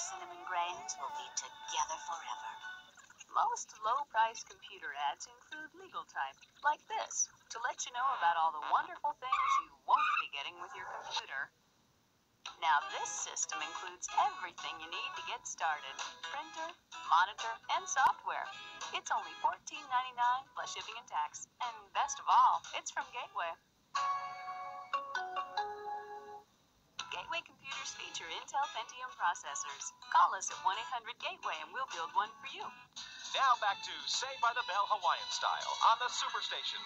cinnamon grains will be together forever. Most low-priced computer ads include legal type, like this, to let you know about all the wonderful things you won't be getting with your computer. Now this system includes everything you need to get started. Printer, monitor, and software. It's only $14.99 plus shipping and tax. And best of all, it's from Gateway. Computers feature Intel Pentium processors. Call us at 1-800-GATEWAY and we'll build one for you. Now back to Saved by the Bell Hawaiian Style on the Superstation.